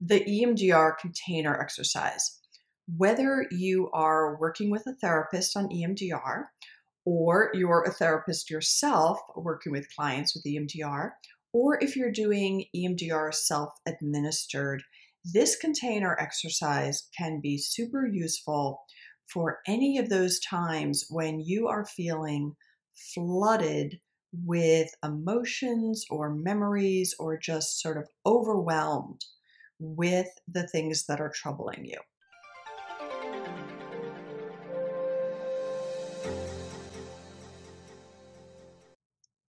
the EMDR container exercise. Whether you are working with a therapist on EMDR, or you're a therapist yourself working with clients with EMDR, or if you're doing EMDR self administered, this container exercise can be super useful for any of those times when you are feeling flooded with emotions or memories or just sort of overwhelmed with the things that are troubling you.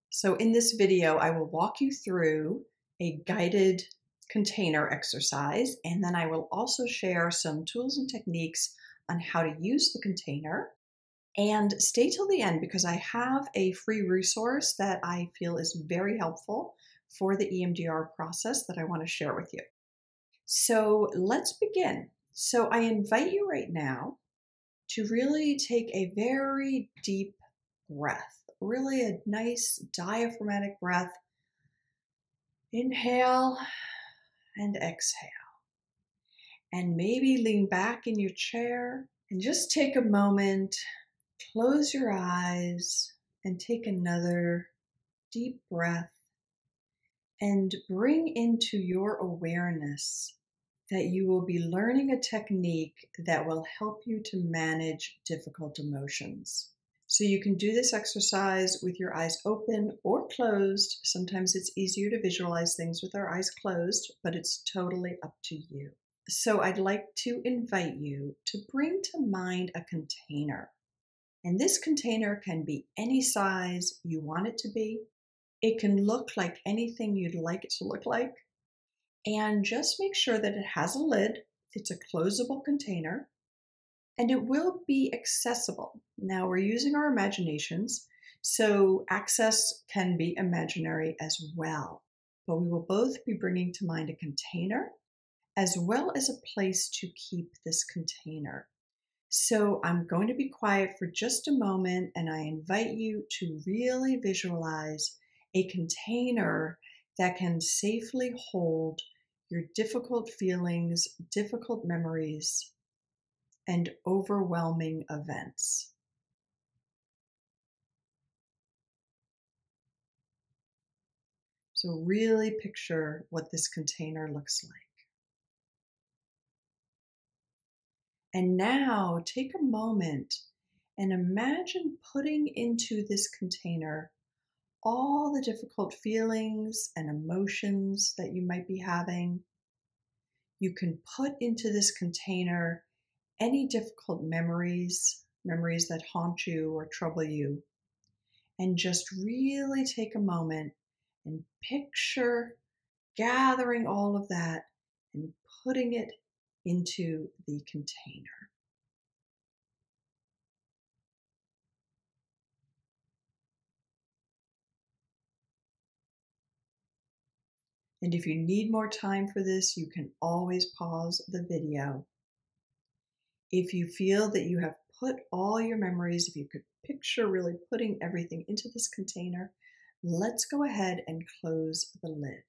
So in this video, I will walk you through a guided container exercise, and then I will also share some tools and techniques on how to use the container. And stay till the end because I have a free resource that I feel is very helpful for the EMDR process that I want to share with you. So let's begin. So I invite you right now to really take a very deep breath, really a nice diaphragmatic breath. Inhale and exhale. And maybe lean back in your chair and just take a moment, close your eyes, and take another deep breath and bring into your awareness that you will be learning a technique that will help you to manage difficult emotions. So you can do this exercise with your eyes open or closed. Sometimes it's easier to visualize things with our eyes closed, but it's totally up to you. So I'd like to invite you to bring to mind a container. And this container can be any size you want it to be. It can look like anything you'd like it to look like. And just make sure that it has a lid, it's a closable container, and it will be accessible. Now we're using our imaginations, so access can be imaginary as well. But we will both be bringing to mind a container as well as a place to keep this container. So I'm going to be quiet for just a moment and I invite you to really visualize a container that can safely hold your difficult feelings, difficult memories, and overwhelming events. So, really picture what this container looks like. And now take a moment and imagine putting into this container all the difficult feelings and emotions that you might be having. You can put into this container any difficult memories, memories that haunt you or trouble you, and just really take a moment and picture gathering all of that and putting it into the container. And if you need more time for this, you can always pause the video. If you feel that you have put all your memories, if you could picture really putting everything into this container, let's go ahead and close the lid.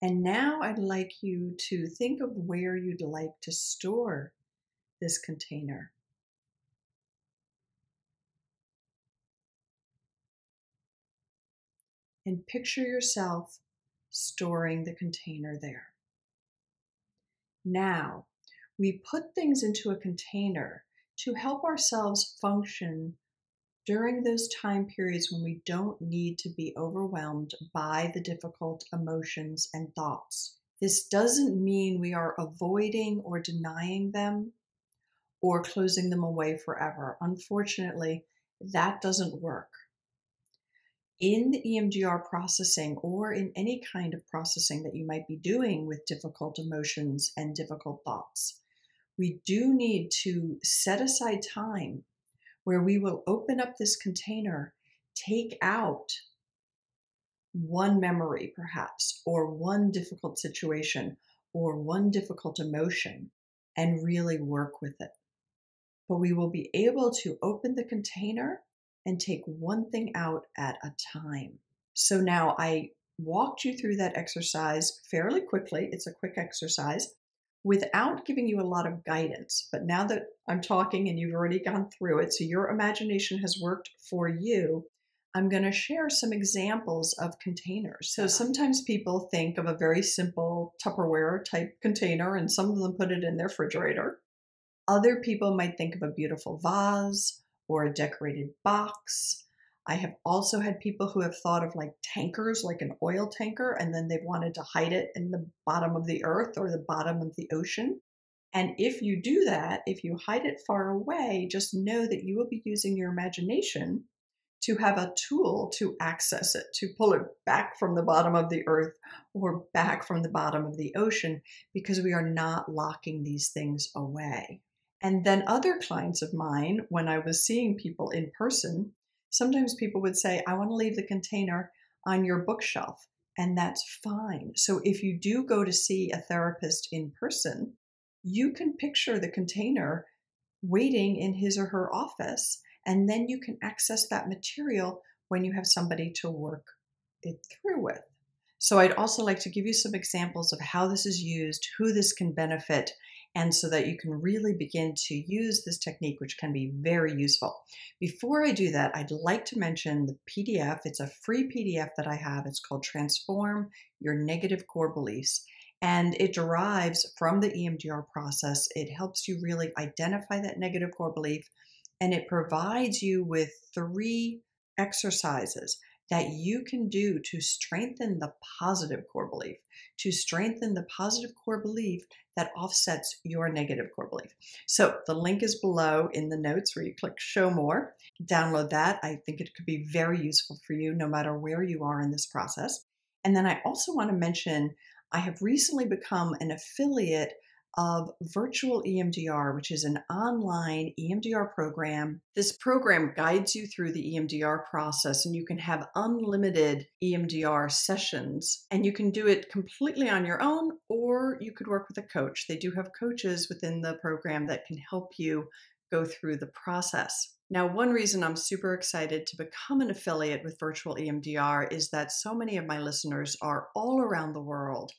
And now I'd like you to think of where you'd like to store this container. And picture yourself storing the container there. Now, we put things into a container to help ourselves function during those time periods when we don't need to be overwhelmed by the difficult emotions and thoughts. This doesn't mean we are avoiding or denying them or closing them away forever. Unfortunately, that doesn't work in the EMDR processing or in any kind of processing that you might be doing with difficult emotions and difficult thoughts, we do need to set aside time where we will open up this container, take out one memory perhaps, or one difficult situation, or one difficult emotion, and really work with it. But we will be able to open the container and take one thing out at a time. So now I walked you through that exercise fairly quickly. It's a quick exercise without giving you a lot of guidance. But now that I'm talking and you've already gone through it, so your imagination has worked for you, I'm going to share some examples of containers. So sometimes people think of a very simple Tupperware type container, and some of them put it in their refrigerator. Other people might think of a beautiful vase or a decorated box. I have also had people who have thought of like tankers, like an oil tanker, and then they've wanted to hide it in the bottom of the earth or the bottom of the ocean. And if you do that, if you hide it far away, just know that you will be using your imagination to have a tool to access it, to pull it back from the bottom of the earth or back from the bottom of the ocean, because we are not locking these things away. And then other clients of mine, when I was seeing people in person, sometimes people would say, I want to leave the container on your bookshelf, and that's fine. So if you do go to see a therapist in person, you can picture the container waiting in his or her office, and then you can access that material when you have somebody to work it through with. So I'd also like to give you some examples of how this is used, who this can benefit, and so that you can really begin to use this technique, which can be very useful. Before I do that, I'd like to mention the PDF. It's a free PDF that I have. It's called Transform Your Negative Core Beliefs. And it derives from the EMDR process. It helps you really identify that negative core belief and it provides you with three exercises that you can do to strengthen the positive core belief, to strengthen the positive core belief that offsets your negative core belief. So the link is below in the notes where you click show more. Download that. I think it could be very useful for you no matter where you are in this process. And then I also want to mention I have recently become an affiliate of Virtual EMDR, which is an online EMDR program. This program guides you through the EMDR process, and you can have unlimited EMDR sessions. And you can do it completely on your own, or you could work with a coach. They do have coaches within the program that can help you go through the process. Now, one reason I'm super excited to become an affiliate with Virtual EMDR is that so many of my listeners are all around the world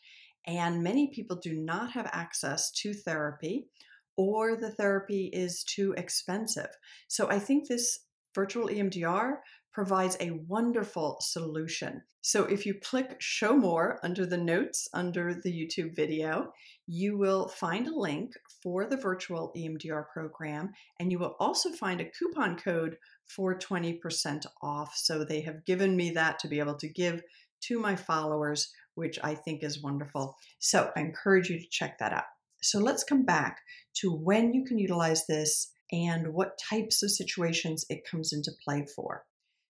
and many people do not have access to therapy or the therapy is too expensive. So I think this virtual EMDR provides a wonderful solution. So if you click show more under the notes under the YouTube video, you will find a link for the virtual EMDR program and you will also find a coupon code for 20% off. So they have given me that to be able to give to my followers which I think is wonderful. So I encourage you to check that out. So let's come back to when you can utilize this and what types of situations it comes into play for.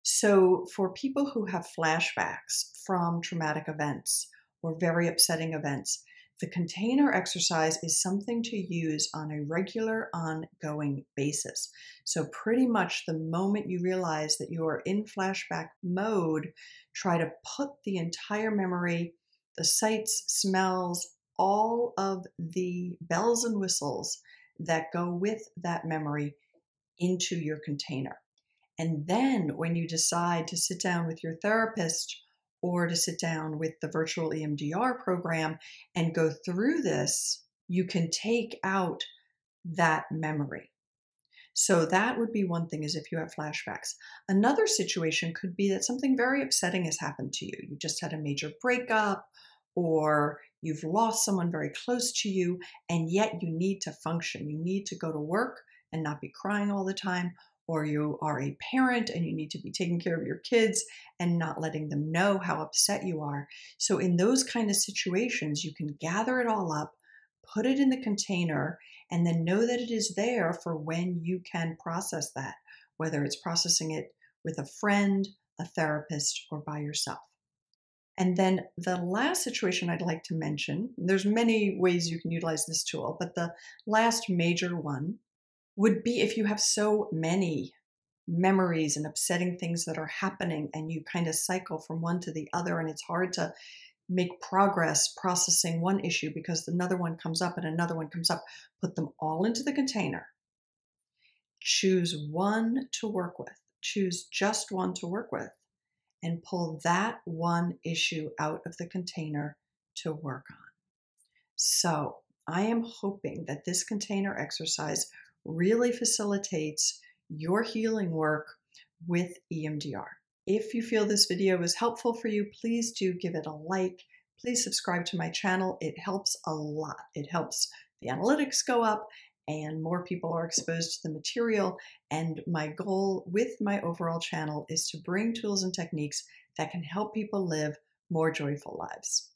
So, for people who have flashbacks from traumatic events or very upsetting events, the container exercise is something to use on a regular, ongoing basis. So, pretty much the moment you realize that you are in flashback mode, try to put the entire memory, the sights, smells, all of the bells and whistles that go with that memory into your container. And then when you decide to sit down with your therapist or to sit down with the virtual EMDR program and go through this, you can take out that memory. So that would be one thing is if you have flashbacks. Another situation could be that something very upsetting has happened to you. You just had a major breakup or you've lost someone very close to you and yet you need to function. You need to go to work and not be crying all the time or you are a parent and you need to be taking care of your kids and not letting them know how upset you are. So, in those kind of situations, you can gather it all up, put it in the container, and then know that it is there for when you can process that, whether it's processing it with a friend, a therapist, or by yourself. And then the last situation I'd like to mention, there's many ways you can utilize this tool, but the last major one would be if you have so many memories and upsetting things that are happening and you kind of cycle from one to the other and it's hard to make progress processing one issue because another one comes up and another one comes up. Put them all into the container. Choose one to work with. Choose just one to work with and pull that one issue out of the container to work on. So, I am hoping that this container exercise really facilitates your healing work with EMDR. If you feel this video was helpful for you, please do give it a like. Please subscribe to my channel. It helps a lot. It helps the analytics go up and more people are exposed to the material. And my goal with my overall channel is to bring tools and techniques that can help people live more joyful lives.